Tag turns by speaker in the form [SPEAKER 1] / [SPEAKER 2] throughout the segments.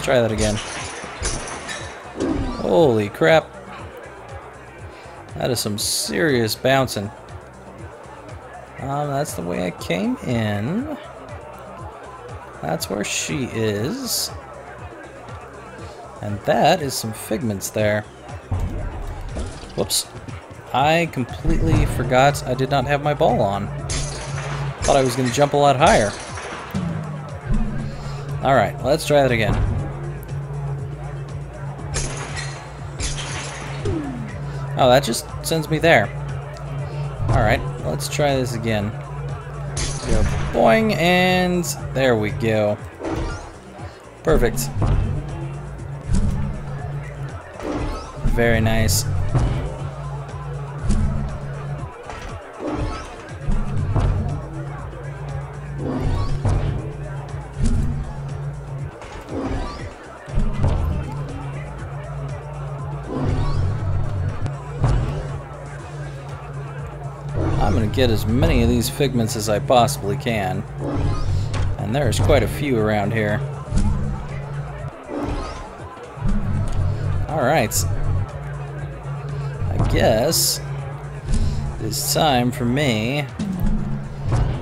[SPEAKER 1] Let's try that again. Holy crap. That is some serious bouncing. Um, that's the way I came in. That's where she is. And that is some figments there. Whoops. I completely forgot I did not have my ball on. Thought I was going to jump a lot higher. Alright, let's try that again. Oh, that just sends me there. Alright, let's try this again. Go boing, and there we go. Perfect. Very nice. Get as many of these figments as I possibly can. And there's quite a few around here. Alright. I guess it's time for me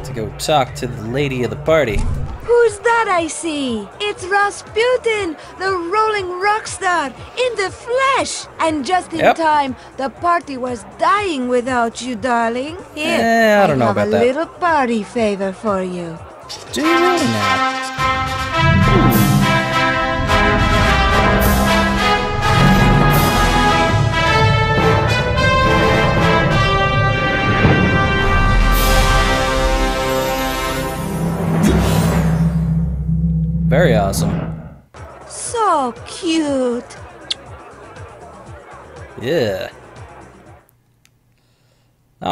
[SPEAKER 1] to go talk to the lady of the party.
[SPEAKER 2] Who's that I see? It's Razputin, the rolling rock star, in the flesh! And just in
[SPEAKER 1] Yep.
[SPEAKER 2] time, the party was dying without you, darling. Here,
[SPEAKER 1] Eh, I don't know
[SPEAKER 2] have
[SPEAKER 1] about
[SPEAKER 2] a
[SPEAKER 1] that.
[SPEAKER 2] little party favor for you.
[SPEAKER 1] Do you really now?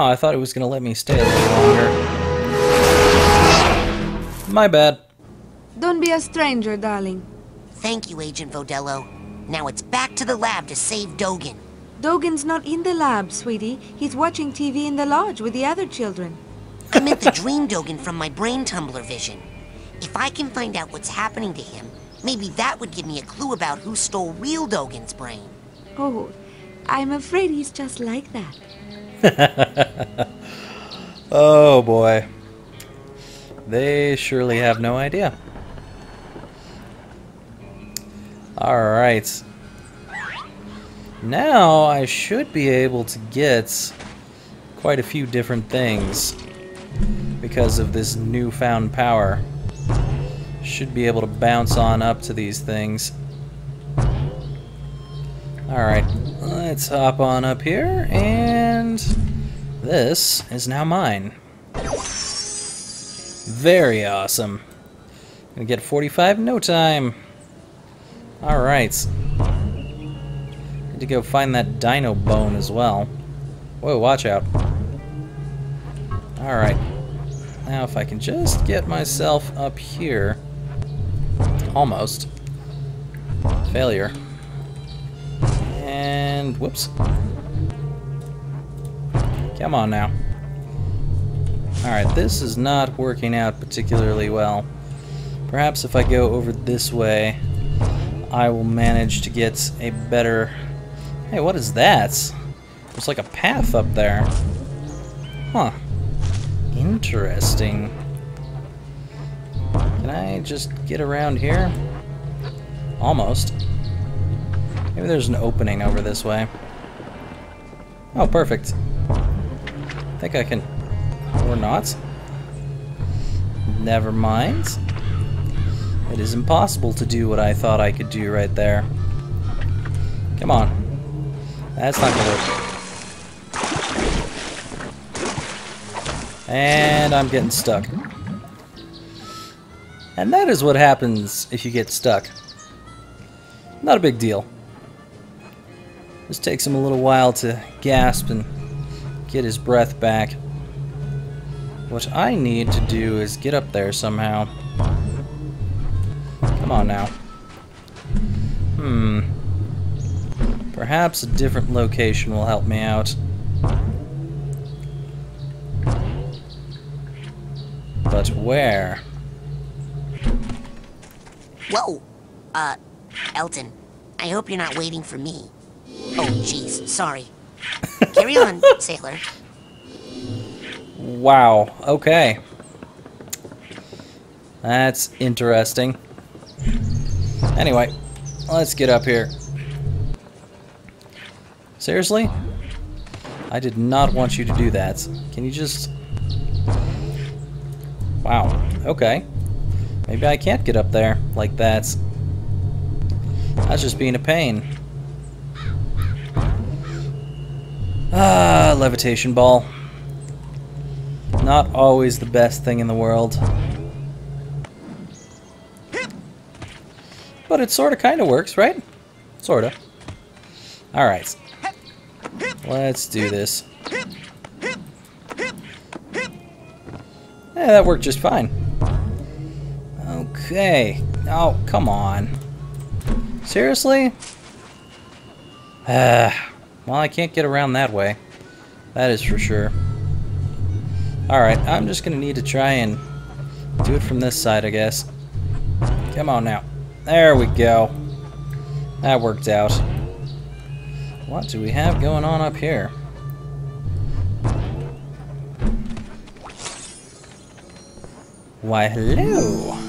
[SPEAKER 1] I thought it was gonna let me stay a little longer. My bad.
[SPEAKER 2] Don't be a stranger, darling.
[SPEAKER 3] Thank you, Agent Vodello. Now it's back to the lab to save Dogen.
[SPEAKER 2] Dogen's not in the lab, sweetie. He's watching TV in the lodge with the other children.
[SPEAKER 3] I meant the dream Dogen from my brain tumbler vision. If I can find out what's happening to him, maybe that would give me a clue about who stole real Dogen's brain.
[SPEAKER 2] Oh, I'm afraid he's just like that.
[SPEAKER 1] Oh boy. They surely have no idea. Alright. Now I should be able to get quite a few different things because of this newfound power. Should be able to bounce on up to these things. Alright, let's hop on up here, and this is now mine. Very awesome. Gonna get 45 in no time. Alright. Need to go find that dino bone as well. Whoa, watch out. Alright. Now if I can just get myself up here. Almost. Failure. And whoops. Come on now. Alright, this is not working out particularly well. Perhaps if I go over this way, I will manage to get a better... Hey, what is that? There's like a path up there. Huh. Interesting. Can I just get around here? Almost. Maybe there's an opening over this way. Oh, perfect. I think I can... Or not. Never mind. It is impossible to do what I thought I could do right there. Come on. That's not gonna work. And I'm getting stuck. And that is what happens if you get stuck. Not a big deal. Just takes him a little while to gasp and get his breath back. What I need to do is get up there somehow. Come on now. Hmm. Perhaps a different location will help me out. But where?
[SPEAKER 3] Whoa! Uh, Elton, I hope you're not waiting for me. Oh, jeez, sorry. Carry on, sailor.
[SPEAKER 1] Wow, okay. That's interesting. Anyway, let's get up here. Seriously? I did not want you to do that. Can you just... Wow, okay. Maybe I can't get up there like that. That's just being a pain. Ah, levitation ball. Not always the best thing in the world. But it sorta kinda works, right? Sorta. Alright. Let's do this. Yeah, that worked just fine. Okay. Oh, come on. Seriously? Ah, well, I can't get around that way. That is for sure. Alright, I'm just gonna need to try and do it from this side, I guess. Come on now. There we go. That worked out. What do we have going on up here? Why, hello!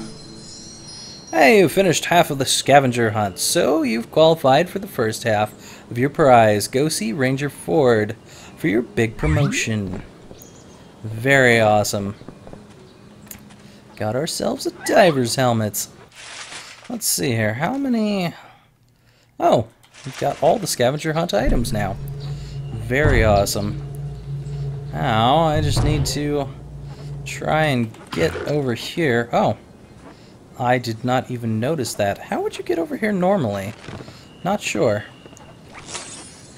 [SPEAKER 1] Hey, you finished half of the scavenger hunt, so you've qualified for the first half of your prize. Go see Ranger Ford for your big promotion. Very awesome. Got ourselves a diver's helmet. Let's see here. How many... Oh, we've got all the scavenger hunt items now. Very awesome. Now, I just need to try and get over here. Oh, I did not even notice that. How would you get over here normally? Not sure.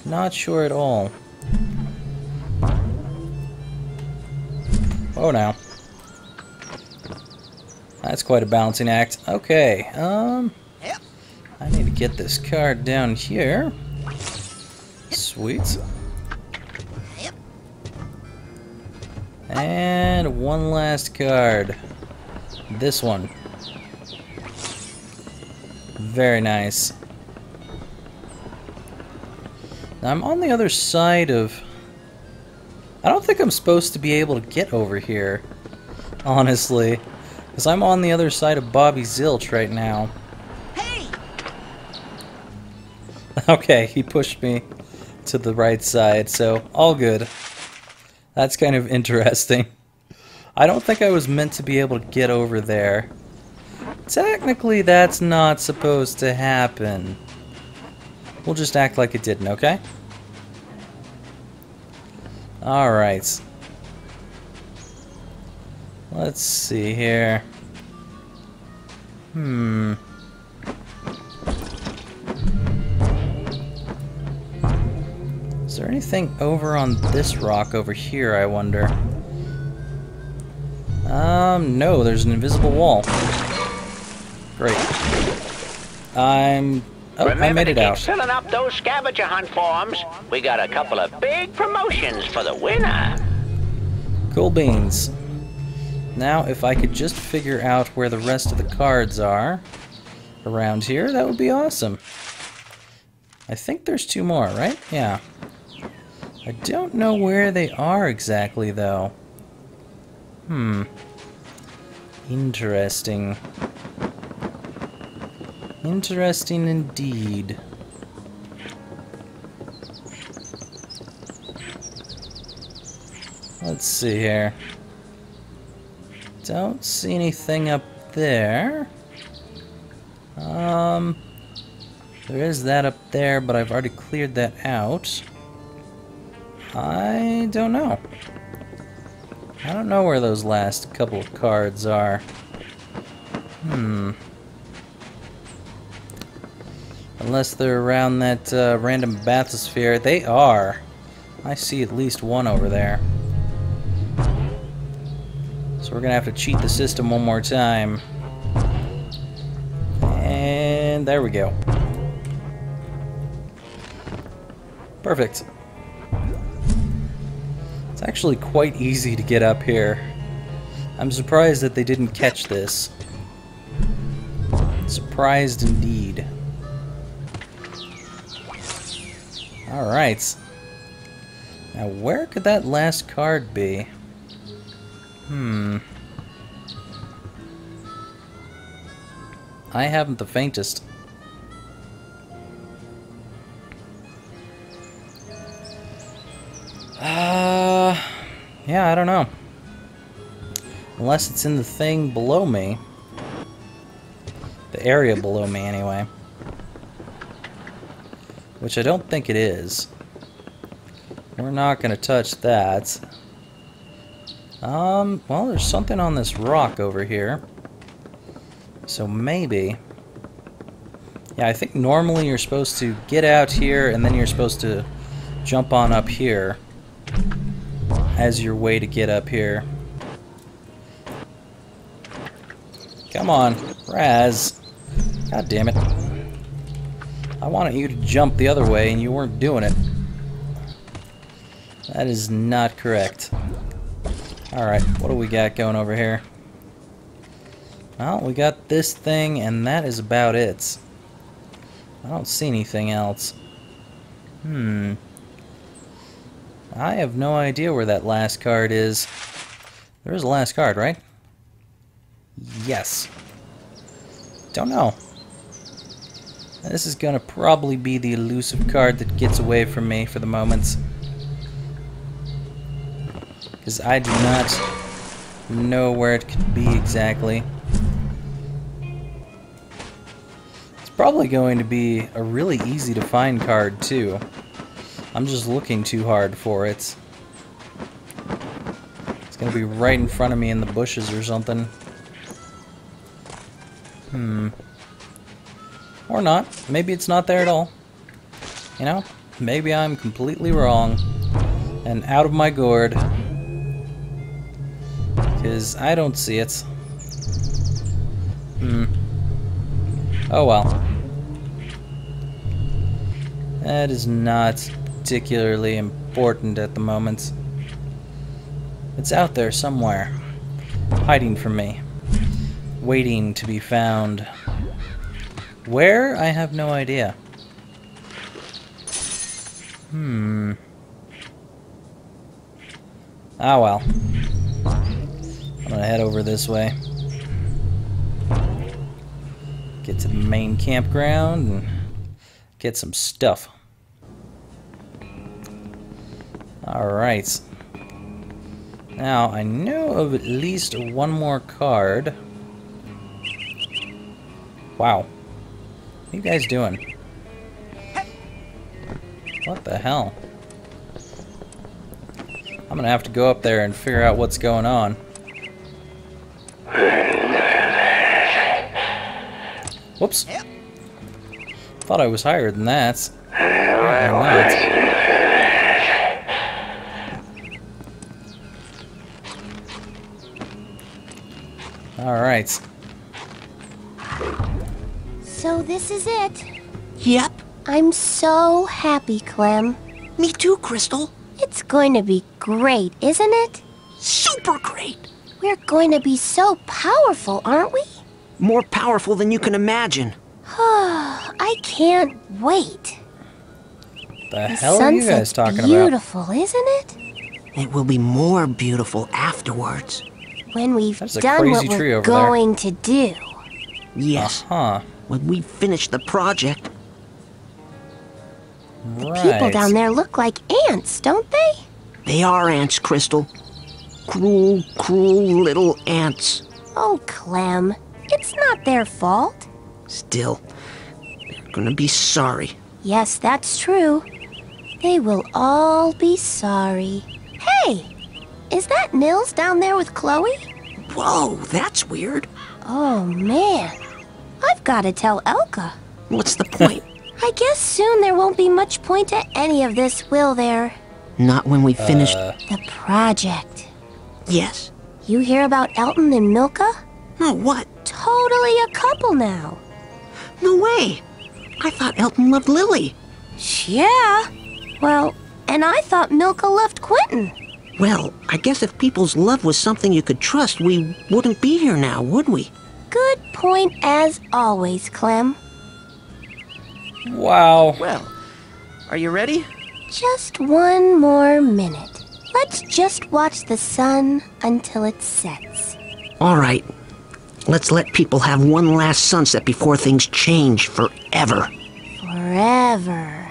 [SPEAKER 1] Not sure at all. Oh, now. That's quite a balancing act. Okay, um... I need to get this card down here. Sweet. And one last card. This one. Very nice. Now I'm on the other side of... I don't think I'm supposed to be able to get over here. Honestly. Because I'm on the other side of Bobby Zilch right now.
[SPEAKER 3] Hey!
[SPEAKER 1] Okay, he pushed me to the right side, so all good. That's kind of interesting. I don't think I was meant to be able to get over there. Technically, that's not supposed to happen. We'll just act like it didn't, okay? Alright. Let's see here. Hmm. Is there anything over on this rock over here, I wonder? Um, no, there's an invisible wall. Great. I'm... Oh, I
[SPEAKER 4] Remember
[SPEAKER 1] made
[SPEAKER 4] to
[SPEAKER 1] it out.
[SPEAKER 4] filling up those scavenger hunt forms. We got a couple of big promotions for the winner.
[SPEAKER 1] Cool beans. Now, if I could just figure out where the rest of the cards are around here, that would be awesome. I think there's two more, right? Yeah. I don't know where they are exactly, though. Hmm. Interesting. Interesting indeed. Let's see here. Don't see anything up there. Um, there is that up there, but I've already cleared that out. I don't know. I don't know where those last couple of cards are. Unless they're around that uh, random bathysphere. They are. I see at least one over there. So we're gonna have to cheat the system one more time. And there we go. Perfect. It's actually quite easy to get up here. I'm surprised that they didn't catch this. Surprised indeed. Alright. Now, where could that last card be? Hmm. I haven't the faintest. Uh, yeah, I don't know. Unless it's in the thing below me. The area below me, anyway. Which I don't think it is. We're not going to touch that. Um, well, there's something on this rock over here. So maybe... Yeah, I think normally you're supposed to get out here and then you're supposed to jump on up here as your way to get up here. Come on, Raz. God damn it. I wanted you to jump the other way and you weren't doing it. That is not correct. Alright, what do we got going over here? Well, we got this thing and that is about it. I don't see anything else. Hmm. I have no idea where that last card is. There is a last card, right? Yes. Don't know. This is going to probably be the elusive card that gets away from me for the moment. Because I do not know where it could be exactly. It's probably going to be a really easy to find card too. I'm just looking too hard for it. It's gonna be right in front of me in the bushes or something. Hmm. Or not. Maybe it's not there at all. You know? Maybe I'm completely wrong. And out of my gourd. Because I don't see it. Hmm. Oh well. That is not particularly important at the moment. It's out there somewhere. Hiding from me. Waiting to be found. Where? I have no idea. Hmm. Ah well. I'm gonna head over this way. Get to the main campground and get some stuff. Alright. Now, I know of at least one more card. Wow. What are you guys doing? What the hell? I'm gonna have to go up there and figure out what's going on. Whoops. Thought I was higher than that. Alright.
[SPEAKER 5] So this is it.
[SPEAKER 3] Yep,
[SPEAKER 5] I'm so happy, Clem.
[SPEAKER 3] me too, Crystal.
[SPEAKER 5] It's going to be great, isn't it?
[SPEAKER 3] Super great.
[SPEAKER 5] We're going to be so powerful, aren't we?
[SPEAKER 6] More powerful than you can imagine.
[SPEAKER 5] I can't wait.
[SPEAKER 1] The
[SPEAKER 5] The
[SPEAKER 1] hell are you guys
[SPEAKER 5] sunset's
[SPEAKER 1] talking about?
[SPEAKER 5] beautiful, isn't it?
[SPEAKER 6] It will be more beautiful afterwards.
[SPEAKER 5] When we've done what we're
[SPEAKER 1] over there.
[SPEAKER 5] going to do.
[SPEAKER 6] Yes,
[SPEAKER 1] Huh.
[SPEAKER 6] When we finish the project,
[SPEAKER 1] Right.
[SPEAKER 5] People down there look like ants, don't they?
[SPEAKER 6] they are ants, Crystal. Cruel, cruel little ants.
[SPEAKER 5] Oh, Clem, it's not their fault.
[SPEAKER 6] Still, they're gonna be sorry.
[SPEAKER 5] Yes, that's true. They will all be sorry. Hey, is that Nils down there with Chloe?
[SPEAKER 6] Whoa, that's weird.
[SPEAKER 5] Oh, man. I've got to tell Elka.
[SPEAKER 6] What's the point?
[SPEAKER 5] I guess soon there won't be much point to any of this, will there?
[SPEAKER 6] Not when we finish.
[SPEAKER 1] Uh,
[SPEAKER 5] The project.
[SPEAKER 6] yes.
[SPEAKER 5] You hear about Elton and Milka?
[SPEAKER 6] No, what?
[SPEAKER 5] Totally a couple now.
[SPEAKER 6] No way. I thought Elton loved Lili.
[SPEAKER 5] Yeah. Well, and I thought Milka loved Quentin.
[SPEAKER 6] Well, I guess if people's love was something you could trust, we wouldn't be here now, would we?
[SPEAKER 5] Good point as always, Clem.
[SPEAKER 1] wow.
[SPEAKER 7] Well, are you ready?
[SPEAKER 5] Just one more minute. Let's just watch the sun until it sets.
[SPEAKER 6] All right. Let's let people have one last sunset before things change forever.
[SPEAKER 5] Forever.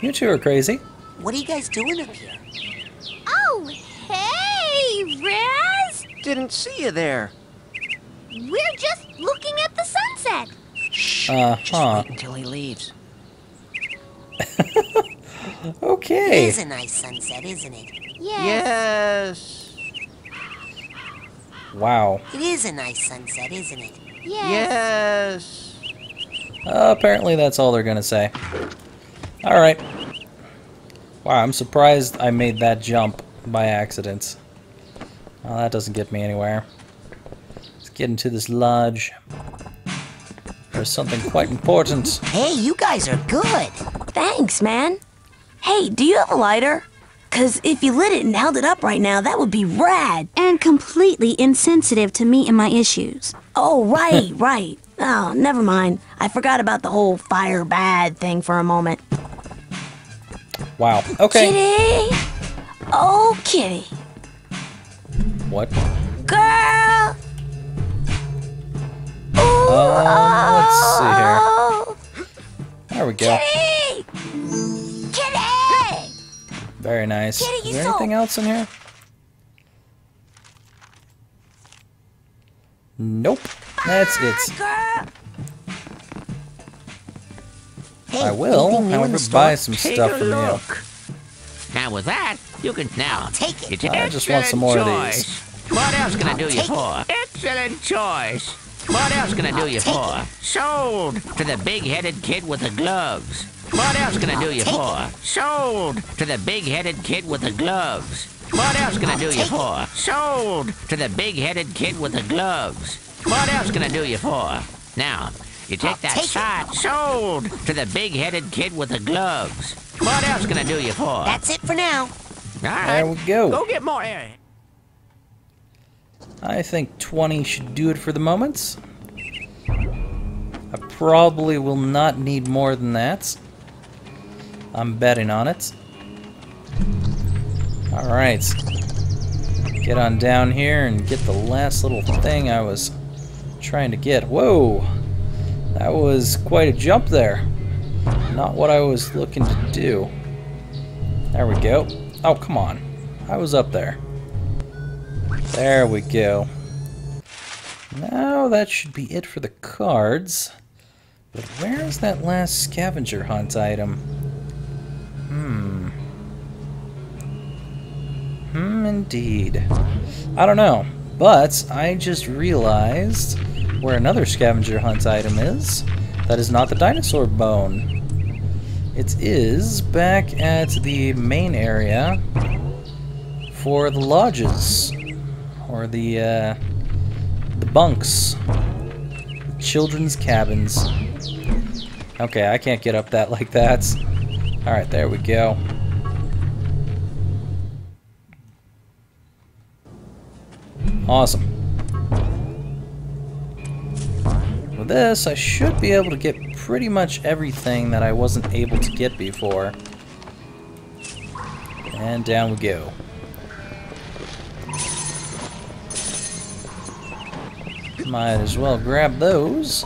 [SPEAKER 1] You two are crazy.
[SPEAKER 3] What are you guys doing up here?
[SPEAKER 5] Oh, hey, Raz!
[SPEAKER 7] Didn't see you there.
[SPEAKER 5] We're just looking at the sunset.
[SPEAKER 1] Uh
[SPEAKER 7] Just wait until he leaves.
[SPEAKER 1] Okay.
[SPEAKER 3] It is a nice sunset, isn't it?
[SPEAKER 7] Yes. Yes.
[SPEAKER 1] Wow.
[SPEAKER 3] It is a nice sunset, isn't it?
[SPEAKER 7] Yes.
[SPEAKER 1] Uh, apparently that's all they're gonna say. Alright. Wow, I'm surprised I made that jump by accident. Well, that doesn't get me anywhere. Let's get into this lodge. There's something quite important.
[SPEAKER 3] Hey, you guys are good.
[SPEAKER 2] Thanks, man. Hey, do you have a lighter? Cause if you lit it and held it up right now, that would be rad.
[SPEAKER 8] and completely insensitive to me and my issues.
[SPEAKER 2] Oh, right, right. Oh, never mind. I forgot about the whole fire bad thing for a moment.
[SPEAKER 1] Wow. Okay.
[SPEAKER 2] Kitty! Oh, kitty.
[SPEAKER 1] What?
[SPEAKER 2] Girl! Ooh,
[SPEAKER 1] Uh, let's see here. There we go.
[SPEAKER 2] Kitty! Kitty!
[SPEAKER 1] Very nice.
[SPEAKER 2] Kitty,
[SPEAKER 1] Is there
[SPEAKER 2] saw-
[SPEAKER 1] anything else in here? Nope. That's it.
[SPEAKER 2] Girl!
[SPEAKER 3] Hey,
[SPEAKER 1] I will,
[SPEAKER 3] anything new in
[SPEAKER 1] however, buy some
[SPEAKER 4] Take
[SPEAKER 1] stuff
[SPEAKER 4] a
[SPEAKER 1] from you.
[SPEAKER 4] Now with that, you can now
[SPEAKER 3] Take it.
[SPEAKER 1] I just want some more of these.
[SPEAKER 4] choice. What else can I do you
[SPEAKER 3] Take it.
[SPEAKER 4] for? Excellent choice. What else can I do you for? Sold to the big-headed kid with the gloves. What else can I do you for? Sold to the big-headed kid with the gloves. What else can I do you for? Sold to the big-headed kid with the gloves. What else can I do you for? Now, you take that shot. Sold to the big-headed kid with the gloves. What else can I do you for?
[SPEAKER 3] That's it for now.
[SPEAKER 4] All right.
[SPEAKER 1] There we go.
[SPEAKER 4] Go get more air.
[SPEAKER 1] I think 20 should do it for the moment. I probably will not need more than that. I'm betting on it. Alright. Get on down here and get the last little thing I was trying to get. Whoa! That was quite a jump there. Not what I was looking to do. There we go. Oh, come on. I was up there. There we go. Now that should be it for the cards. But where is that last scavenger hunt item? Hmm. Hmm, indeed. I don't know. But I just realized where another scavenger hunt item is. That is not the dinosaur bone. It is back at the main area for the lodges or the uh, the bunks, children's cabins. Okay, I can't get up that like that. All right, there we go. Awesome. With this, I should be able to get pretty much everything that I wasn't able to get before. And down we go. Might as well grab those.